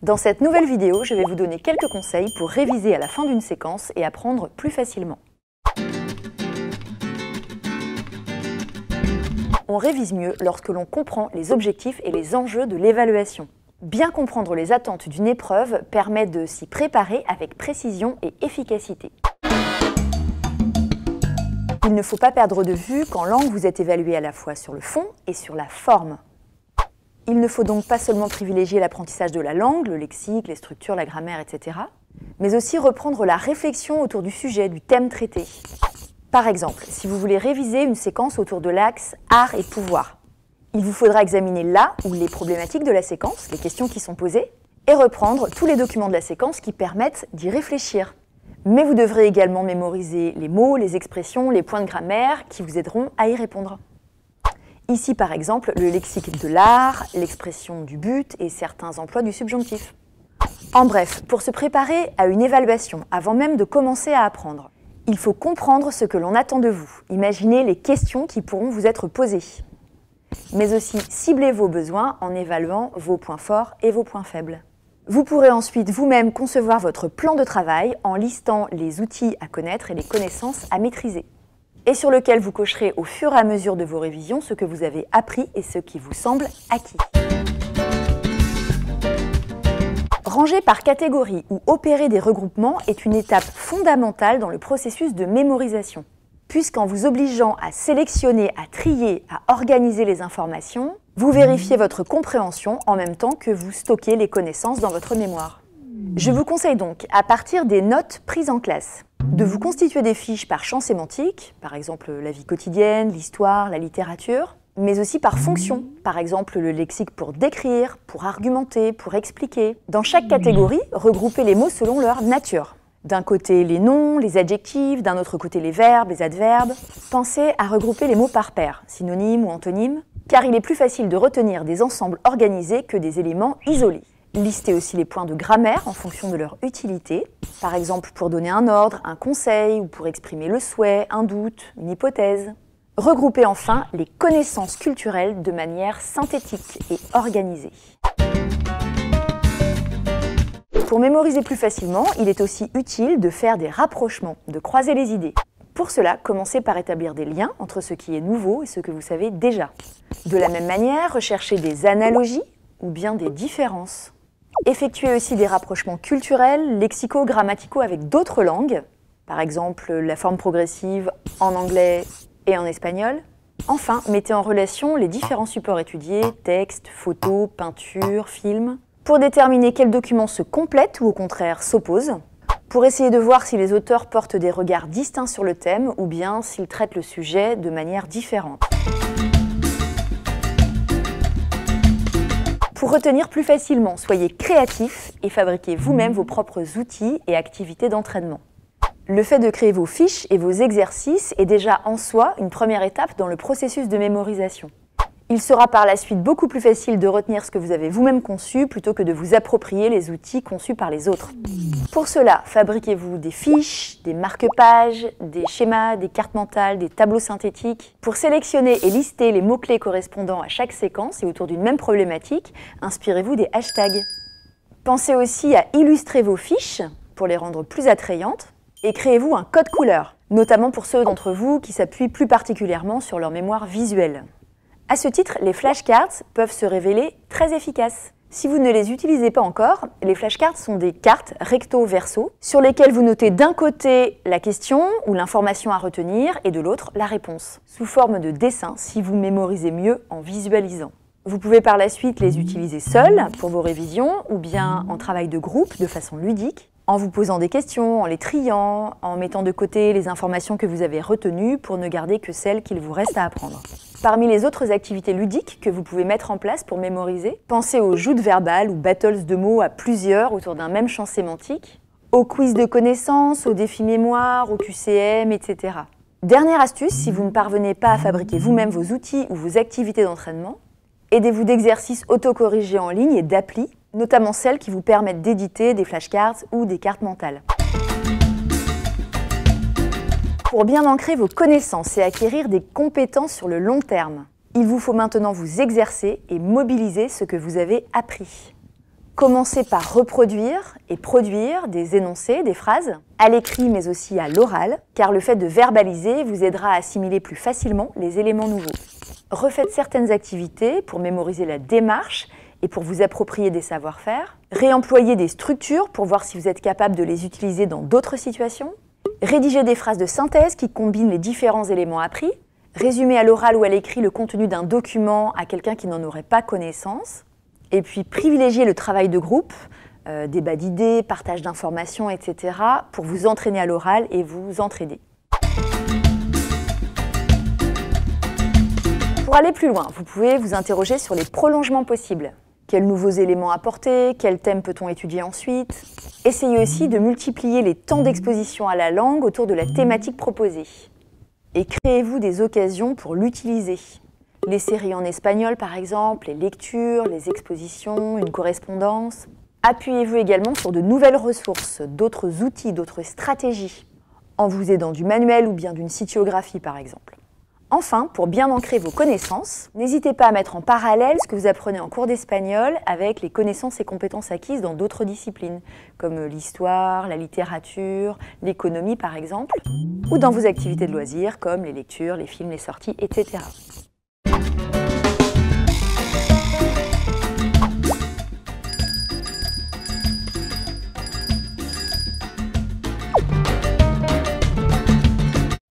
Dans cette nouvelle vidéo, je vais vous donner quelques conseils pour réviser à la fin d'une séquence et apprendre plus facilement. On révise mieux lorsque l'on comprend les objectifs et les enjeux de l'évaluation. Bien comprendre les attentes d'une épreuve permet de s'y préparer avec précision et efficacité. Il ne faut pas perdre de vue qu'en langue, vous êtes évalué à la fois sur le fond et sur la forme. Il ne faut donc pas seulement privilégier l'apprentissage de la langue, le lexique, les structures, la grammaire, etc., mais aussi reprendre la réflexion autour du sujet, du thème traité. Par exemple, si vous voulez réviser une séquence autour de l'axe art et pouvoir, il vous faudra examiner là ou les problématiques de la séquence, les questions qui sont posées, et reprendre tous les documents de la séquence qui permettent d'y réfléchir. Mais vous devrez également mémoriser les mots, les expressions, les points de grammaire qui vous aideront à y répondre. Ici, par exemple, le lexique de l'art, l'expression du but et certains emplois du subjonctif. En bref, pour se préparer à une évaluation avant même de commencer à apprendre, il faut comprendre ce que l'on attend de vous, imaginer les questions qui pourront vous être posées, mais aussi cibler vos besoins en évaluant vos points forts et vos points faibles. Vous pourrez ensuite vous-même concevoir votre plan de travail en listant les outils à connaître et les connaissances à maîtriser et sur lequel vous cocherez au fur et à mesure de vos révisions ce que vous avez appris et ce qui vous semble acquis. Ranger par catégorie ou opérer des regroupements est une étape fondamentale dans le processus de mémorisation, puisqu'en vous obligeant à sélectionner, à trier, à organiser les informations, vous vérifiez votre compréhension en même temps que vous stockez les connaissances dans votre mémoire. Je vous conseille donc, à partir des notes prises en classe, de vous constituer des fiches par champ sémantique, par exemple la vie quotidienne, l'histoire, la littérature, mais aussi par fonction, par exemple le lexique pour décrire, pour argumenter, pour expliquer. Dans chaque catégorie, regroupez les mots selon leur nature. D'un côté les noms, les adjectifs, d'un autre côté les verbes, les adverbes. Pensez à regrouper les mots par paire, synonymes ou antonymes, car il est plus facile de retenir des ensembles organisés que des éléments isolés. Listez aussi les points de grammaire en fonction de leur utilité, par exemple pour donner un ordre, un conseil ou pour exprimer le souhait, un doute, une hypothèse. Regroupez enfin les connaissances culturelles de manière synthétique et organisée. Pour mémoriser plus facilement, il est aussi utile de faire des rapprochements, de croiser les idées. Pour cela, commencez par établir des liens entre ce qui est nouveau et ce que vous savez déjà. De la même manière, recherchez des analogies ou bien des différences Effectuer aussi des rapprochements culturels, lexicaux, grammaticaux avec d'autres langues, par exemple la forme progressive en anglais et en espagnol. Enfin, mettez en relation les différents supports étudiés, textes, photos, peintures, films, pour déterminer quels documents se complètent ou au contraire s'opposent, pour essayer de voir si les auteurs portent des regards distincts sur le thème ou bien s'ils traitent le sujet de manière différente. Pour retenir plus facilement, soyez créatif et fabriquez vous-même vos propres outils et activités d'entraînement. Le fait de créer vos fiches et vos exercices est déjà en soi une première étape dans le processus de mémorisation. Il sera par la suite beaucoup plus facile de retenir ce que vous avez vous-même conçu plutôt que de vous approprier les outils conçus par les autres. Pour cela, fabriquez-vous des fiches, des marque-pages, des schémas, des cartes mentales, des tableaux synthétiques. Pour sélectionner et lister les mots-clés correspondant à chaque séquence et autour d'une même problématique, inspirez-vous des hashtags. Pensez aussi à illustrer vos fiches pour les rendre plus attrayantes et créez-vous un code couleur, notamment pour ceux d'entre vous qui s'appuient plus particulièrement sur leur mémoire visuelle. À ce titre, les flashcards peuvent se révéler très efficaces. Si vous ne les utilisez pas encore, les flashcards sont des cartes recto-verso sur lesquelles vous notez d'un côté la question ou l'information à retenir et de l'autre la réponse, sous forme de dessin si vous mémorisez mieux en visualisant. Vous pouvez par la suite les utiliser seuls pour vos révisions ou bien en travail de groupe de façon ludique, en vous posant des questions, en les triant, en mettant de côté les informations que vous avez retenues pour ne garder que celles qu'il vous reste à apprendre. Parmi les autres activités ludiques que vous pouvez mettre en place pour mémoriser, pensez aux joutes verbales ou battles de mots à plusieurs autour d'un même champ sémantique, aux quiz de connaissances, aux défis mémoire, aux QCM, etc. Dernière astuce, si vous ne parvenez pas à fabriquer vous-même vos outils ou vos activités d'entraînement, aidez-vous d'exercices autocorrigés en ligne et d'applis, notamment celles qui vous permettent d'éditer des flashcards ou des cartes mentales. Pour bien ancrer vos connaissances et acquérir des compétences sur le long terme, il vous faut maintenant vous exercer et mobiliser ce que vous avez appris. Commencez par reproduire et produire des énoncés, des phrases, à l'écrit mais aussi à l'oral, car le fait de verbaliser vous aidera à assimiler plus facilement les éléments nouveaux. Refaites certaines activités pour mémoriser la démarche et pour vous approprier des savoir-faire. Réemployez des structures pour voir si vous êtes capable de les utiliser dans d'autres situations. Rédigez des phrases de synthèse qui combinent les différents éléments appris. Résumez à l'oral ou à l'écrit le contenu d'un document à quelqu'un qui n'en aurait pas connaissance. Et puis privilégiez le travail de groupe, euh, débat d'idées, partage d'informations, etc., pour vous entraîner à l'oral et vous entraider. Pour aller plus loin, vous pouvez vous interroger sur les prolongements possibles. Quels nouveaux éléments apporter? Quels thèmes peut-on étudier ensuite? Essayez aussi de multiplier les temps d'exposition à la langue autour de la thématique proposée. Et créez-vous des occasions pour l'utiliser les séries en espagnol par exemple, les lectures, les expositions, une correspondance. Appuyez-vous également sur de nouvelles ressources, d'autres outils, d'autres stratégies, en vous aidant du manuel ou bien d'une sitiographie par exemple. Enfin, pour bien ancrer vos connaissances, n'hésitez pas à mettre en parallèle ce que vous apprenez en cours d'espagnol avec les connaissances et compétences acquises dans d'autres disciplines, comme l'histoire, la littérature, l'économie par exemple, ou dans vos activités de loisirs comme les lectures, les films, les sorties, etc.